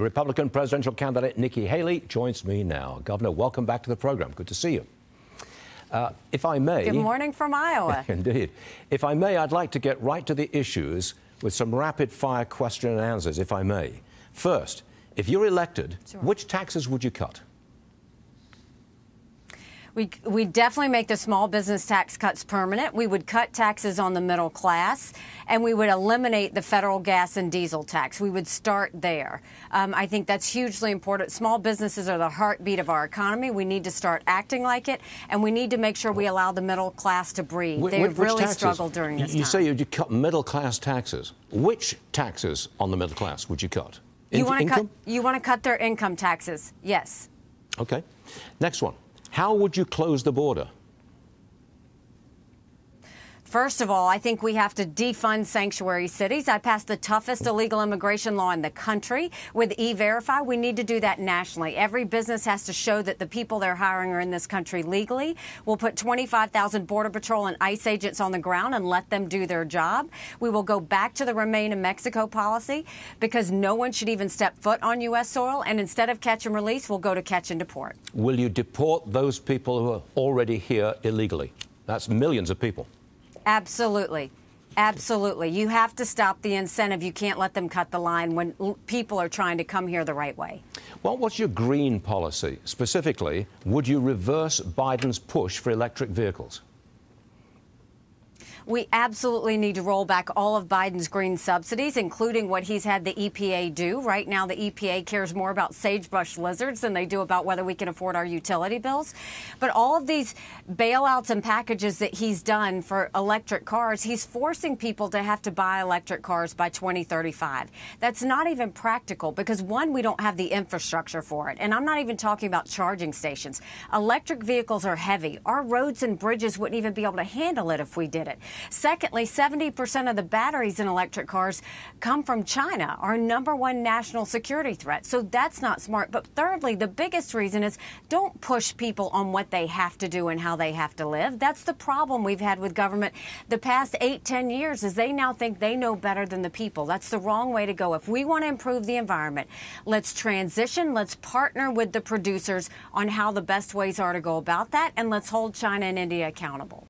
Republican presidential candidate Nikki Haley joins me now. Governor, welcome back to the program. Good to see you. Uh, if I may. Good morning from Iowa. indeed. If I may, I'd like to get right to the issues with some rapid fire question and answers, if I may. First, if you're elected, sure. which taxes would you cut? We, we definitely make the small business tax cuts permanent. We would cut taxes on the middle class, and we would eliminate the federal gas and diesel tax. We would start there. Um, I think that's hugely important. Small businesses are the heartbeat of our economy. We need to start acting like it, and we need to make sure we allow the middle class to breathe. Wh- They've really taxes? struggled during this you time. say you'd cut middle class taxes. Which taxes on the middle class would you cut? In- you want to cut. You want to cut their income taxes? Yes. Okay. Next one. How would you close the border? First of all, I think we have to defund sanctuary cities. I passed the toughest illegal immigration law in the country with E-Verify. We need to do that nationally. Every business has to show that the people they're hiring are in this country legally. We'll put 25,000 Border Patrol and ICE agents on the ground and let them do their job. We will go back to the Remain in Mexico policy because no one should even step foot on U.S. soil. And instead of catch and release, we'll go to catch and deport. Will you deport those people who are already here illegally? That's millions of people. Absolutely. Absolutely. You have to stop the incentive. You can't let them cut the line when people are trying to come here the right way. Well, what's your green policy? Specifically, would you reverse Biden's push for electric vehicles? We absolutely need to roll back all of Biden's green subsidies, including what he's had the EPA do. Right now, the EPA cares more about sagebrush lizards than they do about whether we can afford our utility bills. But all of these bailouts and packages that he's done for electric cars, he's forcing people to have to buy electric cars by 2035. That's not even practical because, one, we don't have the infrastructure for it. And I'm not even talking about charging stations. Electric vehicles are heavy. Our roads and bridges wouldn't even be able to handle it if we did it. Secondly, 70% of the batteries in electric cars come from China, our number one national security threat. So that's not smart. But thirdly, the biggest reason is don't push people on what they have to do and how they have to live. That's the problem we've had with government the past eight, ten years is they now think they know better than the people. That's the wrong way to go. If we want to improve the environment, let's transition. Let's partner with the producers on how the best ways are to go about that. And let's hold China and India accountable.